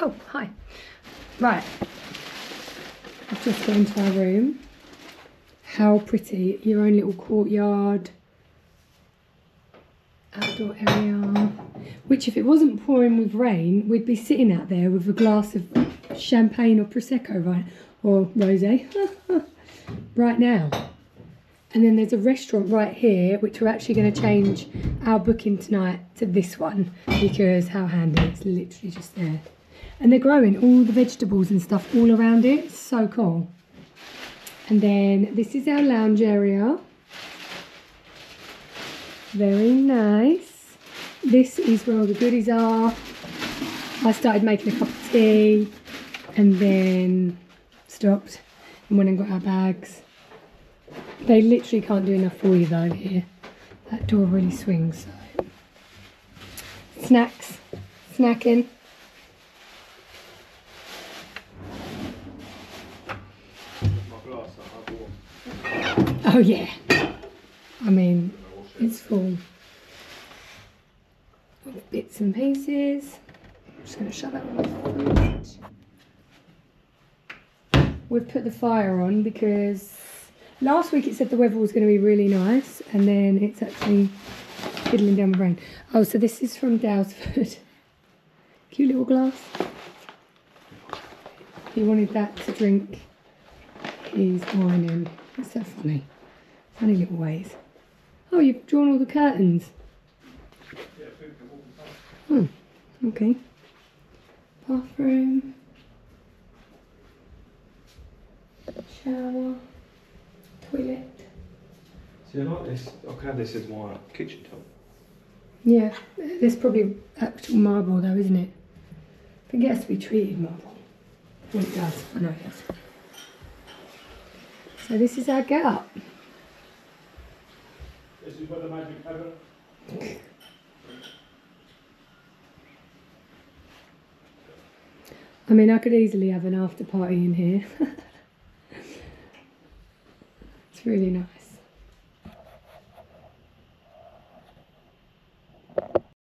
Oh, hi. Right. I've just got into our room. How pretty. Your own little courtyard. Outdoor area. Which, if it wasn't pouring with rain, we'd be sitting out there with a glass of champagne or Prosecco, right? Or rosé. right now. And then there's a restaurant right here, which we're actually going to change our booking tonight to this one because how handy it's literally just there. And they're growing all the vegetables and stuff all around it. So cool. And then this is our lounge area. Very nice. This is where all the goodies are. I started making a cup of tea and then stopped and went and got our bags. They literally can't do enough for you though here. That door really swings. So. Snacks, snacking. Oh yeah. I mean, it's full of bits and pieces. I'm just going to shut that one off. We've put the fire on because last week it said the weather was going to be really nice and then it's actually fiddling down with rain. Oh, so this is from Daylesford. Cute little glass. He wanted that to drink his wine in. It's so funny. Funny little ways. Oh, you've drawn all the curtains. Hmm, okay. Bathroom. Shower. Toilet. See, oh, I like this. I could have this as my kitchen top. Yeah, there's probably actual marble though, isn't it? I think it has to be treated marble. Well, it does. I know it does. So this is our get up. This is where the magic cabinet. I mean, I could easily have an after party in here. it's really nice.